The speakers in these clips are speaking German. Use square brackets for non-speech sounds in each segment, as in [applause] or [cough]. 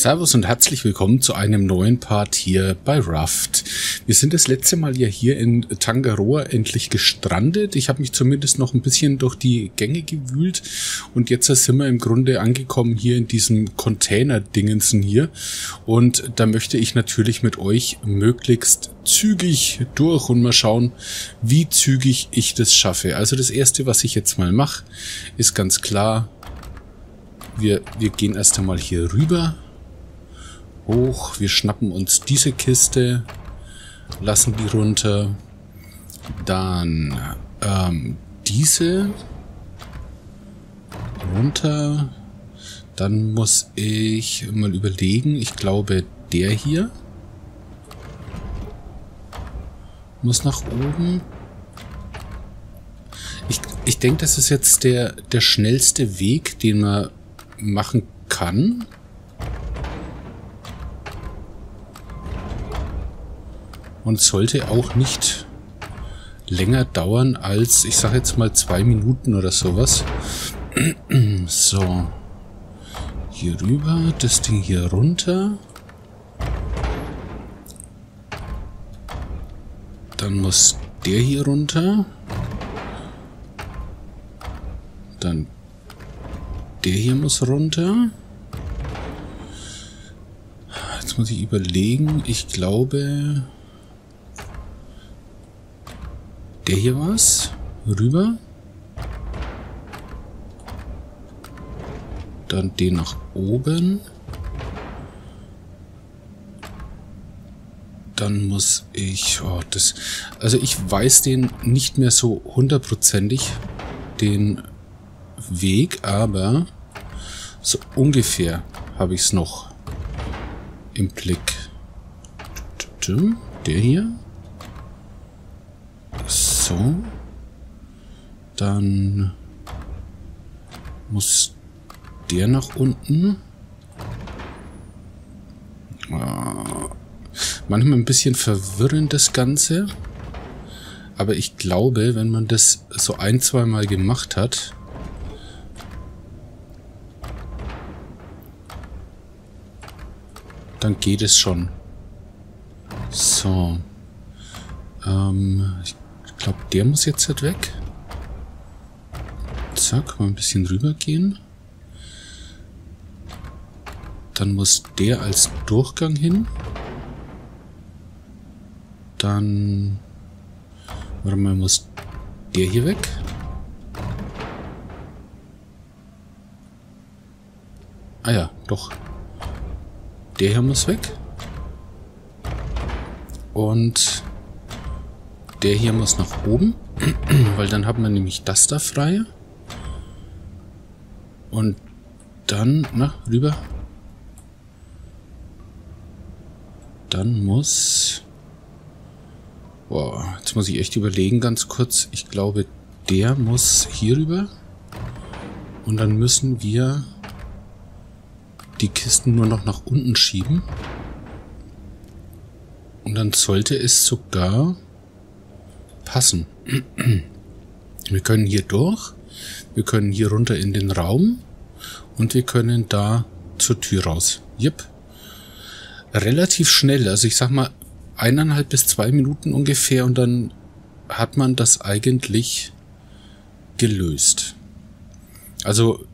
Servus und herzlich willkommen zu einem neuen Part hier bei Raft. Wir sind das letzte Mal ja hier in Tangaroa endlich gestrandet. Ich habe mich zumindest noch ein bisschen durch die Gänge gewühlt und jetzt sind wir im Grunde angekommen hier in diesem Container-Dingensen hier und da möchte ich natürlich mit euch möglichst zügig durch und mal schauen, wie zügig ich das schaffe. Also das erste, was ich jetzt mal mache, ist ganz klar, wir, wir gehen erst einmal hier rüber. Hoch. Wir schnappen uns diese Kiste. Lassen die runter. Dann ähm, diese runter. Dann muss ich mal überlegen. Ich glaube, der hier muss nach oben. Ich, ich denke, das ist jetzt der, der schnellste Weg, den man machen kann. Und sollte auch nicht länger dauern als, ich sage jetzt mal zwei Minuten oder sowas. [clears throat] so. Hier rüber, das Ding hier runter. Dann muss der hier runter. Dann der hier muss runter. Jetzt muss ich überlegen. Ich glaube... Der hier war's. Rüber. Dann den nach oben. Dann muss ich... Oh, das, also ich weiß den nicht mehr so hundertprozentig. Den Weg, aber so ungefähr habe ich es noch im Blick. Der hier. So. Dann muss der nach unten. Ah, manchmal ein bisschen verwirrend das Ganze. Aber ich glaube, wenn man das so ein, zwei Mal gemacht hat, dann geht es schon. So. Ähm, ich glaube, der muss jetzt halt weg. Zack, mal ein bisschen rüber gehen. Dann muss der als Durchgang hin. Dann... Warte mal, muss der hier weg. Ah ja, doch. Der hier muss weg. Und der hier muss nach oben, [clears throat] weil dann haben wir nämlich das da frei. Und dann, na, rüber. Dann muss... Boah, jetzt muss ich echt überlegen ganz kurz. Ich glaube, der muss hier rüber. Und dann müssen wir die Kisten nur noch nach unten schieben. Und dann sollte es sogar passen. Wir können hier durch, wir können hier runter in den Raum und wir können da zur Tür raus. Jep. Relativ schnell, also ich sag mal eineinhalb bis zwei Minuten ungefähr und dann hat man das eigentlich gelöst. Also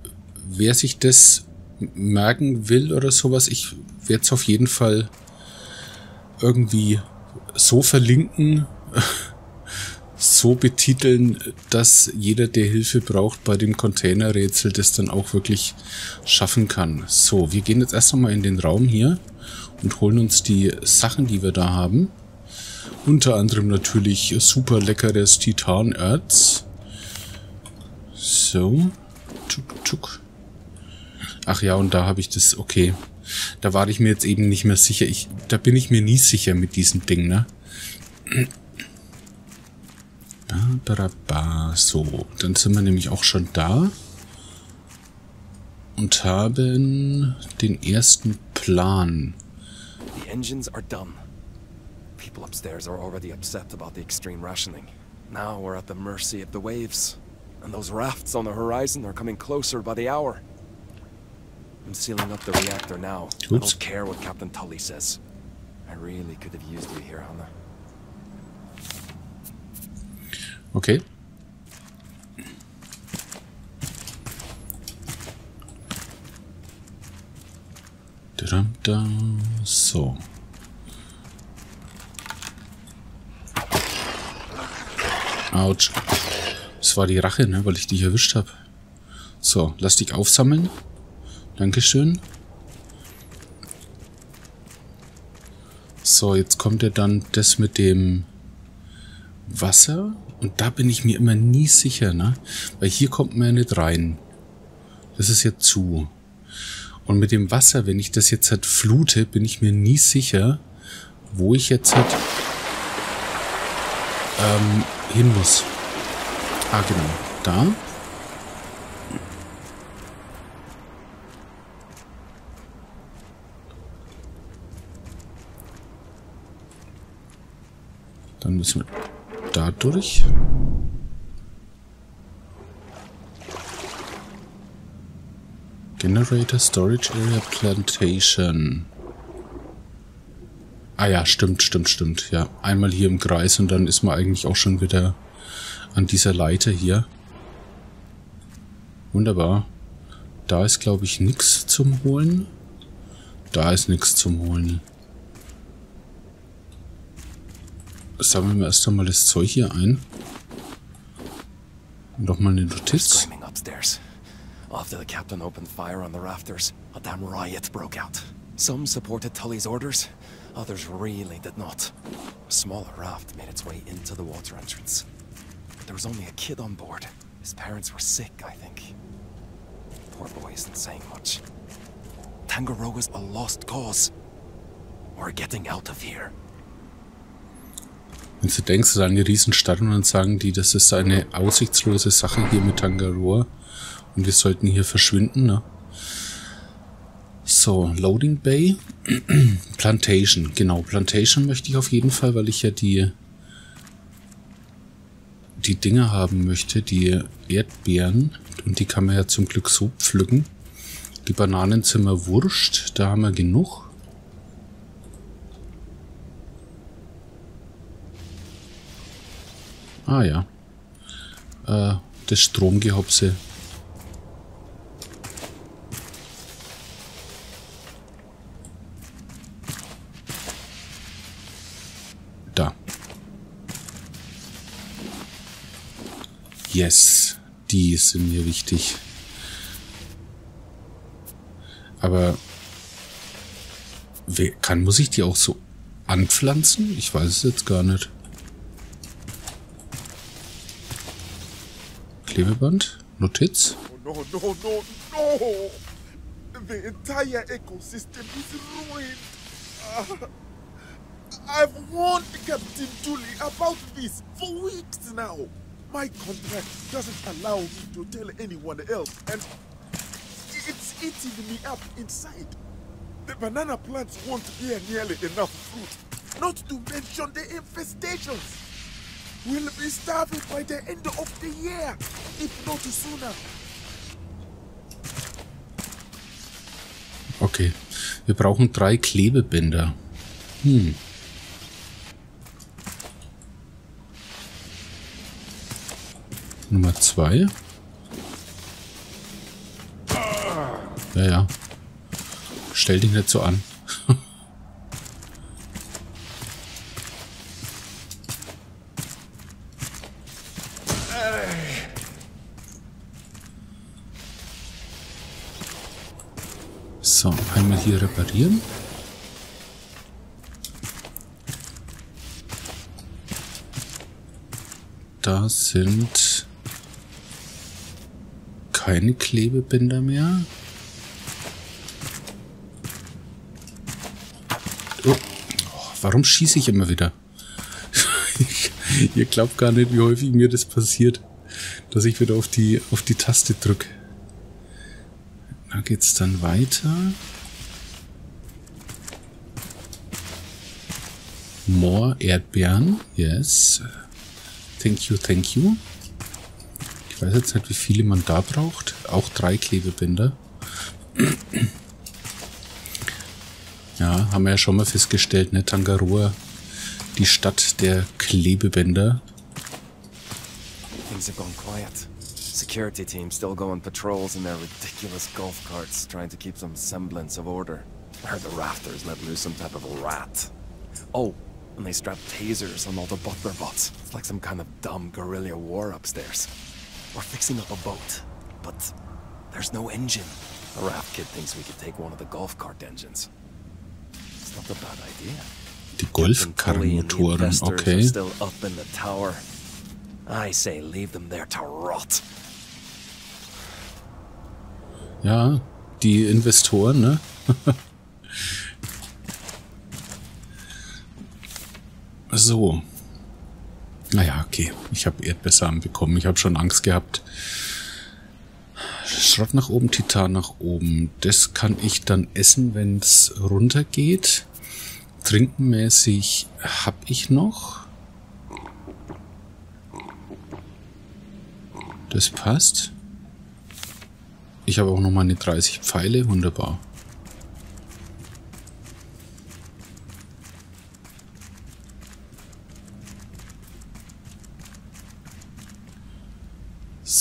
wer sich das merken will oder sowas, ich werde es auf jeden Fall irgendwie so verlinken, so betiteln, dass jeder, der Hilfe braucht bei dem Containerrätsel, das dann auch wirklich schaffen kann. So, wir gehen jetzt erst einmal in den Raum hier und holen uns die Sachen, die wir da haben. Unter anderem natürlich super leckeres Titanerz. So. Tschuk, tschuk. Ach ja, und da habe ich das, okay. Da war ich mir jetzt eben nicht mehr sicher. Ich, da bin ich mir nie sicher mit diesem Ding, ne? So, dann sind wir nämlich auch schon da. Und haben den ersten Plan. The engines are done. People upstairs are already upset about the extreme rationing. Now we're at the mercy of the waves. And those rafts on the horizon are coming closer by the hour. I'm sealing up the reactor now. I don't care what Captain Tully says. I really could have used you here, Hannah. Okay. So. Autsch. Das war die Rache, ne, weil ich dich erwischt habe. So, lass dich aufsammeln. Dankeschön. So, jetzt kommt ja dann das mit dem Wasser. Und da bin ich mir immer nie sicher, ne? Weil hier kommt man ja nicht rein. Das ist ja zu. Und mit dem Wasser, wenn ich das jetzt halt flute, bin ich mir nie sicher, wo ich jetzt halt ähm, hin muss. Ah, genau. Da. Dann müssen wir da durch. Generator Storage Area Plantation. Ah ja, stimmt, stimmt, stimmt. Ja, einmal hier im Kreis und dann ist man eigentlich auch schon wieder an dieser Leiter hier. Wunderbar. Da ist, glaube ich, nichts zum Holen. Da ist nichts zum Holen. Sammeln wir erst einmal das Zeug hier ein. Nochmal eine Notiz. After the captain opened fire on the rafters, a damn riot broke out. Some supported Tully's orders, others really did not. A smaller raft made its way into the water entrance. But there was only a kid on board. His parents were sick, I think. Poor boy isn't saying much. Tangaroa's a lost cause. We're getting out of here. Wenn du denkst, es ist eine Riesenstadt und dann sagen die, das ist eine aussichtslose Sache hier mit Tangaroa und wir sollten hier verschwinden, ne? So, Loading Bay. [clears throat] Plantation, genau, Plantation möchte ich auf jeden Fall, weil ich ja die die Dinge haben möchte, die Erdbeeren und die kann man ja zum Glück so pflücken. Die Bananen sind wurscht, da haben wir genug. Ah ja. Äh, das Stromgehopse. Da. Yes, die sind mir wichtig. Aber kann, muss ich die auch so anpflanzen? Ich weiß es jetzt gar nicht. Klebeband, Notiz. No, no, no, no! The entire ecosystem is ruined. Uh, I've warned Captain Tully about this for weeks now. My contract doesn't allow me to tell anyone else, and it's eating me up inside. The banana plants won't bear nearly enough fruit, not to mention the infestations. We'll be starving by the end of the year, if not sooner. Okay. Wir brauchen drei Klebebänder. Hm. Nummer zwei. Ja, ja. Stell dich nicht so an. Hier reparieren. Da sind keine Klebebänder mehr. Oh, warum schieße ich immer wieder? [laughs] Ihr glaubt gar nicht, wie häufig mir das passiert, dass ich wieder auf die, auf die Taste drücke. Da geht's dann weiter. More Erdbeeren. Yes. Thank you, thank you. Ich weiß jetzt nicht, wie viele man da braucht. Auch drei Klebebänder. Ja, haben wir ja schon mal festgestellt, ne? Tangaroa, die Stadt der Klebebänder. Things have gone quiet. Security team still going patrols in their ridiculous golf carts, trying to keep some semblance of order. I heard the rafters let loose some type of rat. Oh, and they strapped tasers on all the butler bots. It's like some kind of dumb guerrilla war upstairs. We're fixing up a boat, but there's no engine. The raft kid thinks we could take one of the golf cart engines. It's not a bad idea. Die Captain Tully and the Golfkarrenmotoren, investors are okay. still up in the tower. I say leave them there to rot. Ja, die Investoren, ne? [laughs] so. Naja, okay. Ich habe Erdbeersamen bekommen. Ich habe schon Angst gehabt. Schrott nach oben, Titan nach oben. Das kann ich dann essen, wenn es runtergeht. Trinkenmäßig habe ich noch. Das passt. Ich habe auch noch meine 30 Pfeile. Wunderbar.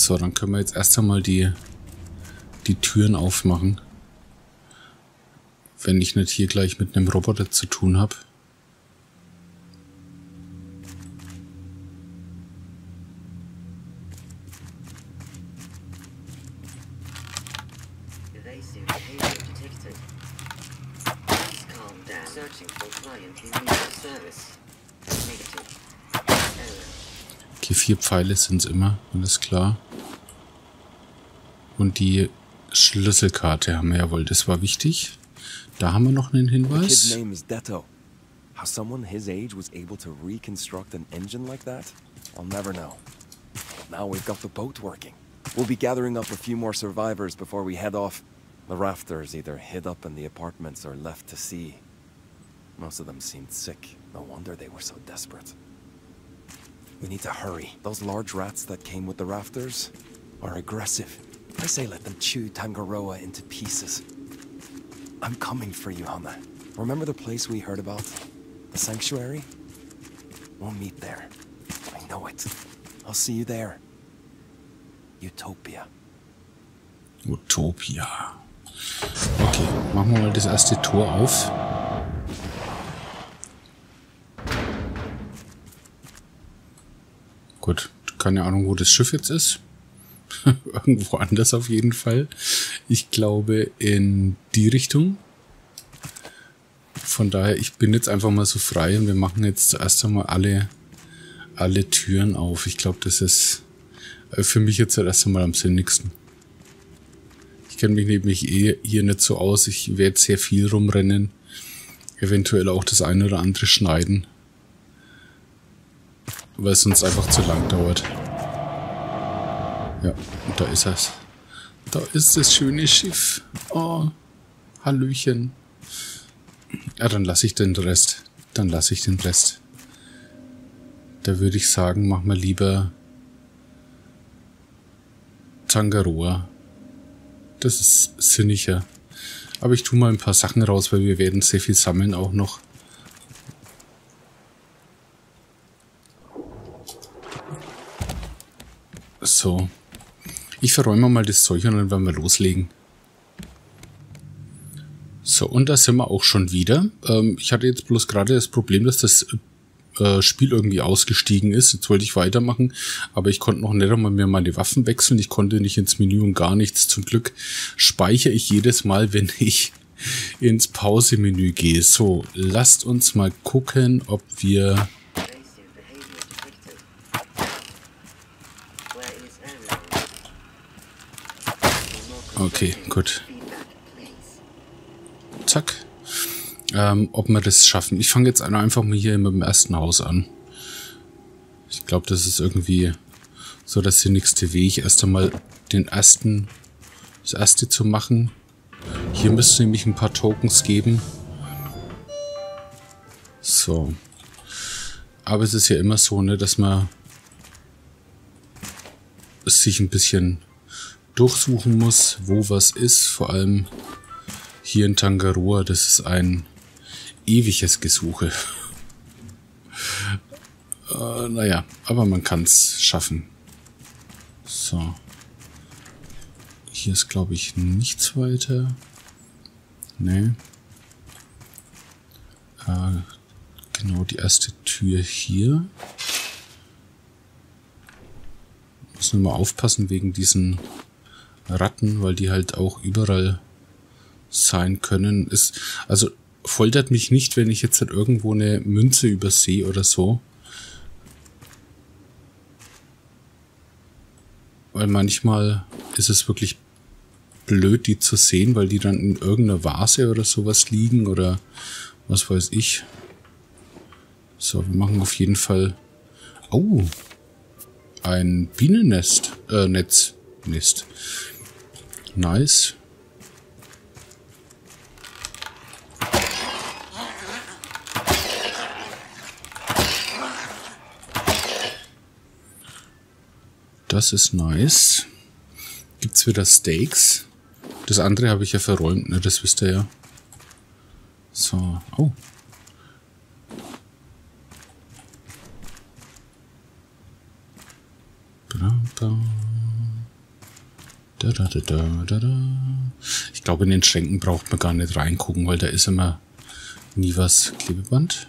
So, dann können wir jetzt erst einmal die, die Türen aufmachen. Wenn ich nicht hier gleich mit einem Roboter zu tun habe. Okay, vier Pfeile sind es immer, alles klar. Und die Schlüsselkarte haben wir jawohl, das war wichtig. Da haben wir noch einen Hinweis. name is Deto. How someone his age was able to reconstruct an engine like that, I'll never know. Now we've got the boat working. We'll be gathering up a few more survivors before we head off. The rafters either hid up in the apartments or left to sea. Most of them seemed sick. No wonder they were so desperate. We need to hurry. Those large rats that came with the rafters are aggressive. I say let them chew Tangaroa into pieces. I'm coming for you, Hana. Remember the place we heard about? The sanctuary? We'll meet there. I know it. I'll see you there. Utopia. Utopia. Okay, machen wir mal das erste Tor auf. Gut, keine Ahnung, wo das Schiff jetzt ist. [laughs] Irgendwo anders auf jeden Fall. Ich glaube in die Richtung. Von daher, ich bin jetzt einfach mal so frei und wir machen jetzt zuerst einmal alle, alle Türen auf. Ich glaube, das ist äh, für mich jetzt erst einmal am sinnigsten. Ich kenne mich nämlich eh hier nicht so aus. Ich werde sehr viel rumrennen. Eventuell auch das eine oder andere schneiden. Weil es sonst einfach zu lang dauert. Ja, da ist es. Da ist das schöne Schiff. Oh, Hallöchen. Ja, dann lasse ich den Rest. Dann lasse ich den Rest. Da würde ich sagen, machen wir lieber Tangaroa. Das ist sinniger. Aber ich tue mal ein paar Sachen raus, weil wir werden sehr viel sammeln auch noch. So. Ich verräume mal das Zeug und dann werden wir loslegen. So, und da sind wir auch schon wieder. Ähm, ich hatte jetzt bloß gerade das Problem, dass das äh, Spiel irgendwie ausgestiegen ist. Jetzt wollte ich weitermachen, aber ich konnte noch nicht einmal mehr meine Waffen wechseln. Ich konnte nicht ins Menü und gar nichts. Zum Glück speichere ich jedes Mal, [laughs] wenn ich ins Pause-Menü gehe. So, lasst uns mal gucken, ob wir... Okay, gut. Zack. Ähm, ob wir das schaffen. Ich fange jetzt einfach mal hier mit dem ersten Haus an. Ich glaube, das ist irgendwie so der sinnigste Weg, erst einmal den ersten, das erste zu machen. Hier müsste nämlich ein paar Tokens geben. So. Aber es ist ja immer so, ne, dass man sich ein bisschen durchsuchen muss, wo was ist. Vor allem hier in Tangaroa, das ist ein ewiges Gesuche. [laughs] äh, naja, aber man kann es schaffen. So. Hier ist, glaube ich, nichts weiter. Nee. Äh, genau, die erste Tür hier. Muss nur mal aufpassen wegen diesen Ratten, weil die halt auch überall sein können. Ist, also foltert mich nicht, wenn ich jetzt halt irgendwo eine Münze übersehe oder so. Weil manchmal ist es wirklich blöd, die zu sehen, weil die dann in irgendeiner Vase oder sowas liegen oder was weiß ich. So, wir machen auf jeden Fall... Oh, ein Bienennest, äh, Netz, Nest. Nice. Das ist nice. Gibt's wieder Steaks? Das andere habe ich ja verräumt, ne? Das wisst ihr ja. So. Oh. Ich glaube, in den Schränken braucht man gar nicht reingucken, weil da ist immer nie was. Klebeband.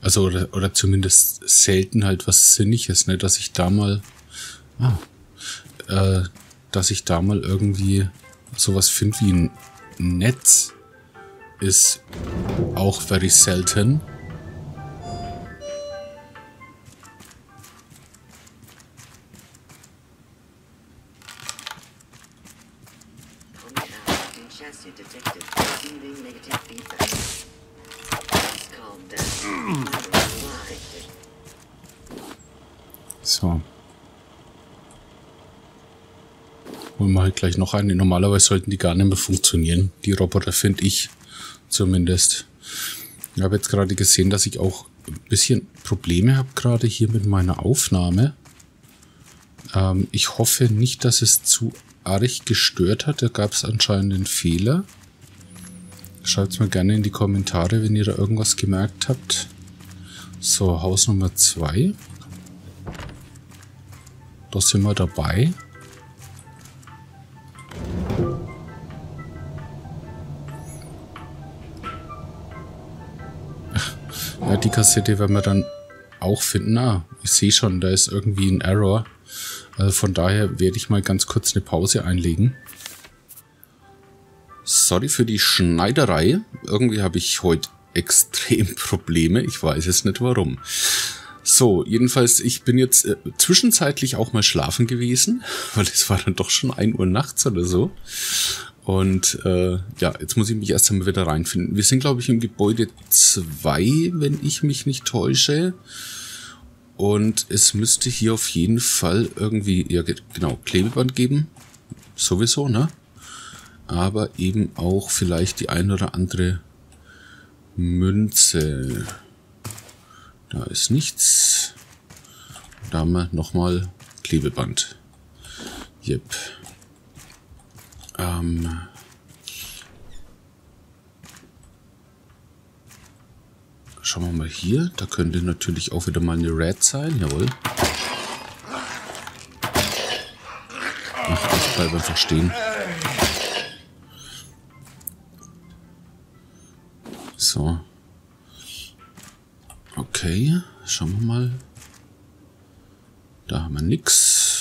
Also, oder, oder zumindest selten halt was Sinniges, ne? Dass ich da mal. Ah, äh, dass ich da mal irgendwie sowas finde wie ein Netz ist auch very selten. Gleich noch eine. Normalerweise sollten die gar nicht mehr funktionieren. Die Roboter finde ich zumindest. Ich habe jetzt gerade gesehen, dass ich auch ein bisschen Probleme habe gerade hier mit meiner Aufnahme. Ähm, ich hoffe nicht, dass es zu arg gestört hat. Da gab es anscheinend einen Fehler. Schreibt es mir gerne in die Kommentare, wenn ihr da irgendwas gemerkt habt. So, Haus Nummer 2. Da sind wir dabei. Ja, die Kassette werden wir dann auch finden. Ah, ich sehe schon, da ist irgendwie ein Error. Also von daher werde ich mal ganz kurz eine Pause einlegen. Sorry für die Schneiderei. Irgendwie habe ich heute extrem [laughs] Probleme. Ich weiß es nicht warum. So, jedenfalls, ich bin jetzt äh, zwischenzeitlich auch mal schlafen gewesen, [laughs] weil es war dann doch schon ein Uhr nachts oder so. Und äh, ja, jetzt muss ich mich erst einmal wieder reinfinden. Wir sind, glaube ich, im Gebäude 2, wenn ich mich nicht täusche. Und es müsste hier auf jeden Fall irgendwie, ja genau, Klebeband geben. Sowieso, ne? Aber eben auch vielleicht die ein oder andere Münze. Da ist nichts. Da haben wir nochmal Klebeband. Yep. Ähm Schauen wir mal hier. Da könnte natürlich auch wieder mal eine Red sein. Jawohl. Ach, ich bleibe einfach stehen. So. Okay, schauen wir mal. Da haben wir nichts.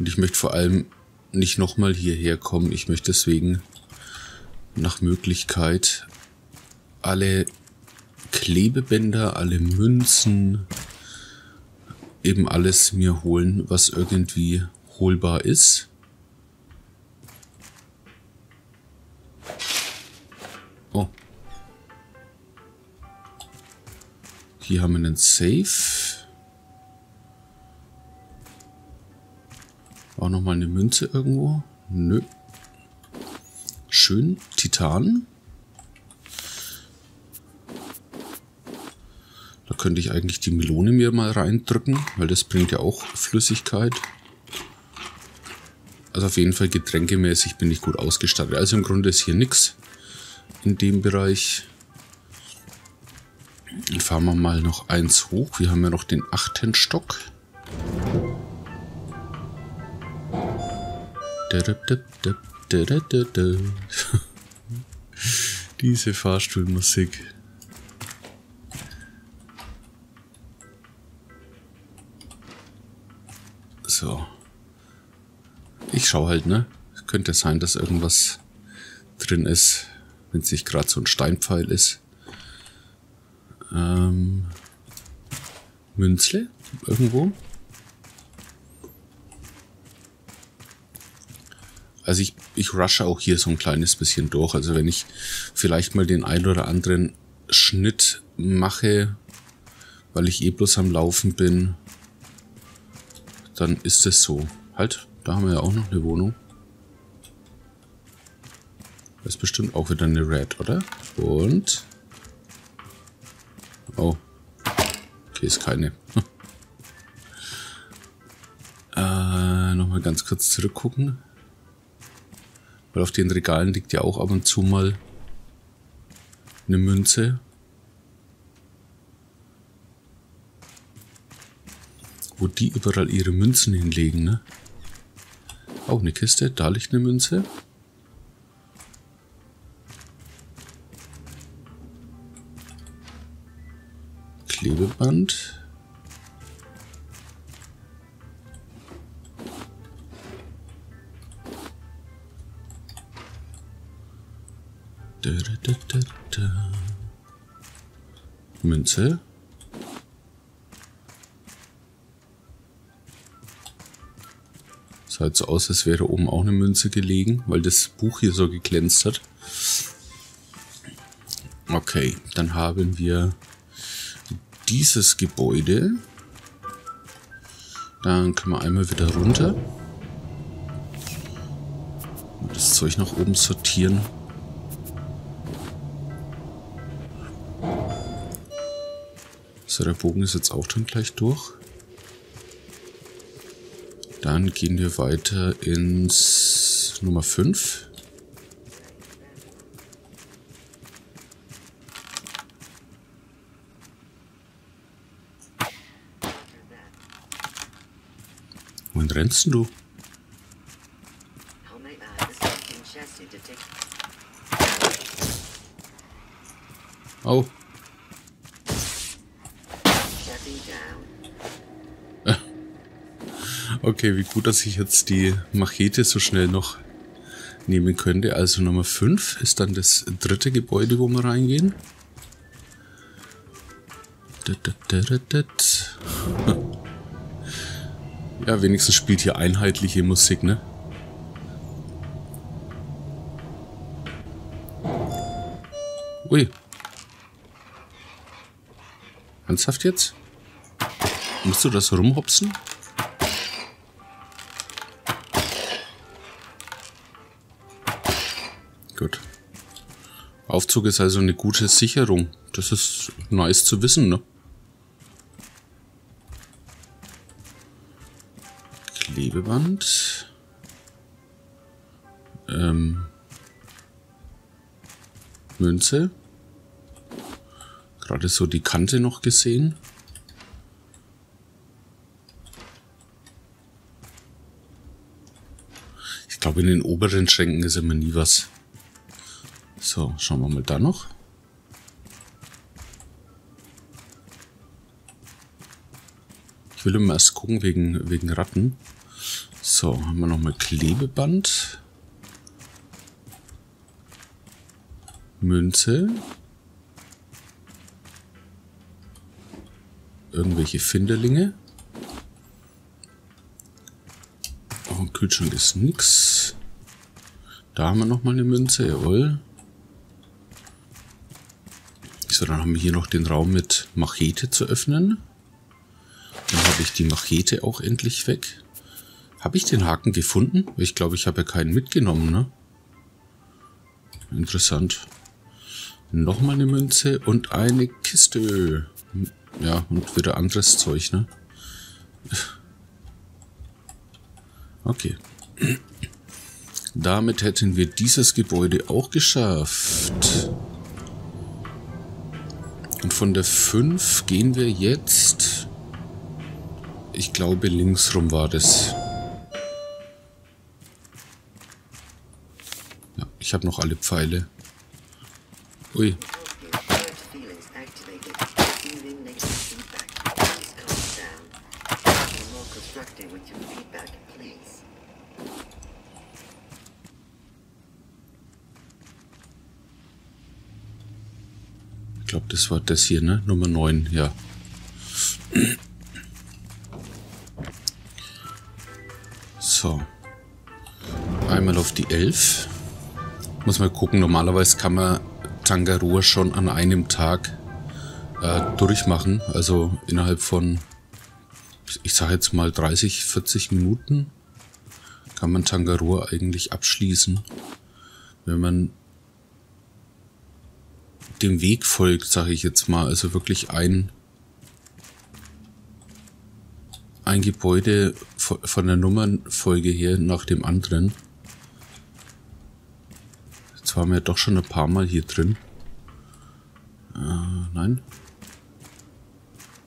Und ich möchte vor allem nicht nochmal hierher kommen. Ich möchte deswegen nach Möglichkeit alle Klebebänder, alle Münzen, eben alles mir holen, was irgendwie holbar ist. Oh. Hier haben wir einen Safe. War nochmal eine Münze irgendwo? Nö. Schön. Titan. Da könnte ich eigentlich die Melone mir mal reindrücken, weil das bringt ja auch Flüssigkeit. Also auf jeden Fall getränkemäßig bin ich gut ausgestattet. Also im Grunde ist hier nichts in dem Bereich. Dann fahren wir mal noch eins hoch. Wir haben ja noch den achten Stock. Diese Fahrstuhlmusik. So. Ich schau halt, ne? Könnte sein, dass irgendwas drin ist, wenn es nicht gerade so ein Steinpfeil ist. Ähm, Münzle? Irgendwo? Also ich, ich rushe auch hier so ein kleines bisschen durch. Also wenn ich vielleicht mal den ein oder anderen Schnitt mache, weil ich eh bloß am Laufen bin, dann ist es so. Halt, da haben wir ja auch noch eine Wohnung. Das ist bestimmt auch wieder eine Red, oder? Und... Oh. Okay, ist keine. [laughs] äh, Nochmal ganz kurz zurückgucken. Weil auf den Regalen liegt ja auch ab und zu mal eine Münze. Wo die überall ihre Münzen hinlegen, ne? Auch eine Kiste, da liegt eine Münze. Klebeband. Münze. Sah so aus, als wäre oben auch eine Münze gelegen, weil das Buch hier so geglänzt hat. Okay, dann haben wir dieses Gebäude. Dann können wir einmal wieder runter. Das Zeug nach oben sortieren. So, der Bogen ist jetzt auch dann gleich durch. Dann gehen wir weiter ins Nummer 5. Wohin rennst du? Okay, wie gut, dass ich jetzt die Machete so schnell noch nehmen könnte. Also Nummer 5 ist dann das dritte Gebäude, wo wir reingehen. [laughs] Ja, wenigstens spielt hier einheitliche Musik, ne? Ui. Ernsthaft jetzt? Musst du das rumhopsen? Aufzug ist also eine gute Sicherung. Das ist nice zu wissen, ne? Klebeband. Ähm. Münze. Gerade so die Kante noch gesehen. Ich glaube, in den oberen Schränken ist immer nie was. So, schauen wir mal da noch. Ich will immer erst gucken wegen, wegen Ratten. So, haben wir nochmal Klebeband. Münze. Irgendwelche Finderlinge. Auch im Kühlschrank ist nix. Da haben wir nochmal eine Münze, jawohl. So, dann haben wir hier noch den Raum mit Machete zu öffnen. Dann habe ich die Machete auch endlich weg. Habe ich den Haken gefunden? Ich glaube, ich habe ja keinen mitgenommen, ne? Interessant. Nochmal eine Münze und eine Kiste. Ja, und wieder anderes Zeug, ne? Okay. Damit hätten wir dieses Gebäude auch geschafft. Und von der 5 gehen wir jetzt... Ich glaube, links rum war das. Ja, ich habe noch alle Pfeile. Ui, das war das hier, ne? Nummer 9, ja. So. Einmal auf die 11. Muss mal gucken, normalerweise kann man Tangaroa schon an einem Tag äh, durchmachen. Also innerhalb von, ich sage jetzt mal 30, 40 Minuten kann man Tangaroa eigentlich abschließen. Wenn man dem Weg folgt, sage ich jetzt mal. Also wirklich ein, ein Gebäude von der Nummernfolge her nach dem anderen. Jetzt waren wir doch schon ein paar Mal hier drin. Äh, nein.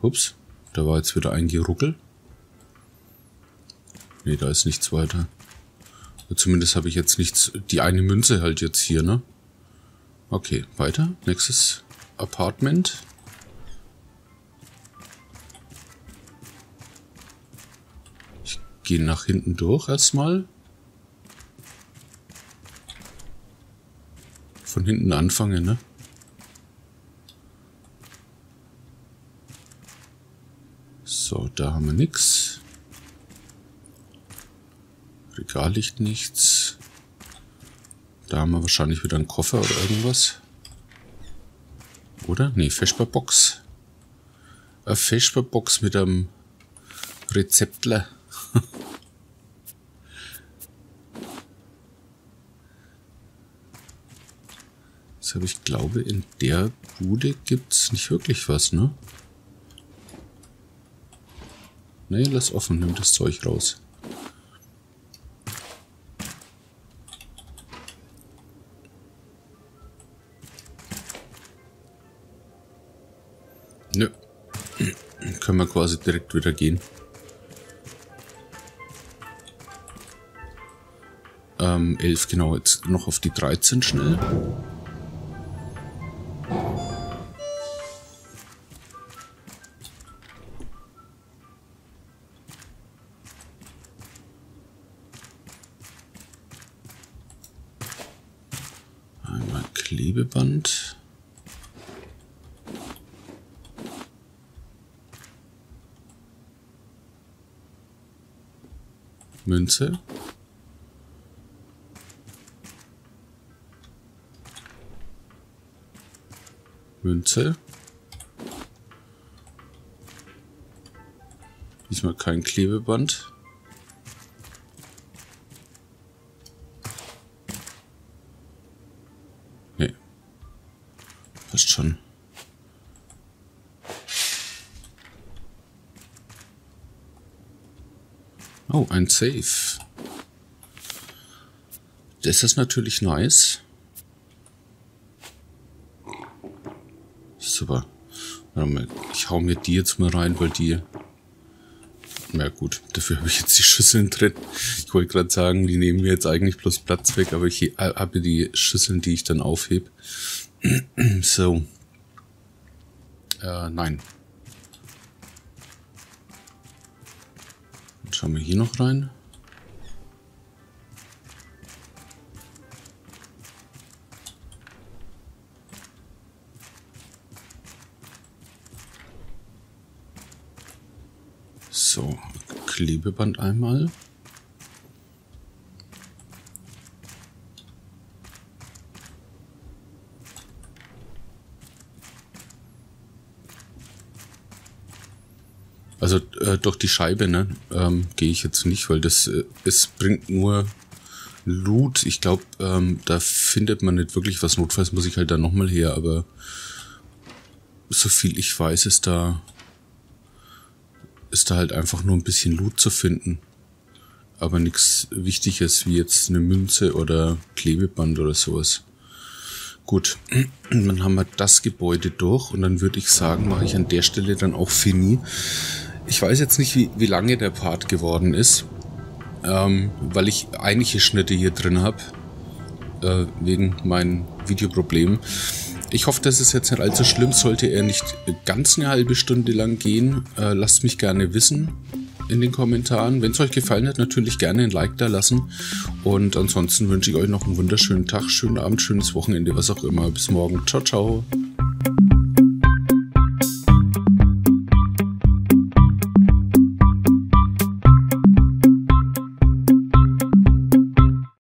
Ups, da war jetzt wieder ein Geruckel. Nee, da ist nichts weiter. Zumindest habe ich jetzt nichts. Die eine Münze halt jetzt hier, ne? Okay, weiter. Nächstes Apartment. Ich gehe nach hinten durch erstmal. Von hinten anfangen, ne? So, da haben wir nichts. Regallicht nichts. Da haben wir wahrscheinlich wieder einen Koffer oder irgendwas. Oder? Nee, Feschbarbox. Eine Feschbarbox mit einem Rezeptler. [laughs] Das habe ich glaube, in der Bude gibt's nicht wirklich was, ne? Nee, lass offen, nimm das Zeug raus. Können wir quasi direkt wieder gehen. Ähm, 11, genau. Jetzt noch auf die 13 schnell. Einmal Klebeband. Münze. Münze. Diesmal kein Klebeband. Nee. Passt schon. Oh, ein Safe. Das ist natürlich nice. Super. Ich hau mir die jetzt mal rein, weil die... Na gut, dafür habe ich jetzt die Schüsseln drin. Ich wollte gerade sagen, die nehmen mir jetzt eigentlich bloß Platz weg, aber ich habe die Schüsseln, die ich dann aufhebe. [clears throat] so. Äh, nein. Dann schauen wir hier noch rein. So, Klebeband einmal. Also äh, durch die Scheibe, ne, ähm, gehe ich jetzt nicht, weil das äh, es bringt nur Loot. Ich glaube, ähm, da findet man nicht wirklich was. Notfalls muss ich halt da nochmal her, aber so viel ich weiß, ist da ist da halt einfach nur ein bisschen Loot zu finden. Aber nichts Wichtiges wie jetzt eine Münze oder Klebeband oder sowas. Gut, [clears throat] dann haben wir das Gebäude durch und dann würde ich sagen, mache ich an der Stelle dann auch Fini. Ich weiß jetzt nicht, wie, wie lange der Part geworden ist, ähm, weil ich einige Schnitte hier drin habe, äh, wegen meinen Videoproblemen. Ich hoffe, das ist jetzt nicht allzu schlimm. Sollte er nicht ganz eine halbe Stunde lang gehen, äh, lasst mich gerne wissen in den Kommentaren. Wenn es euch gefallen hat, natürlich gerne ein Like da lassen. Und ansonsten wünsche ich euch noch einen wunderschönen Tag, schönen Abend, schönes Wochenende, was auch immer. Bis morgen. Ciao, ciao.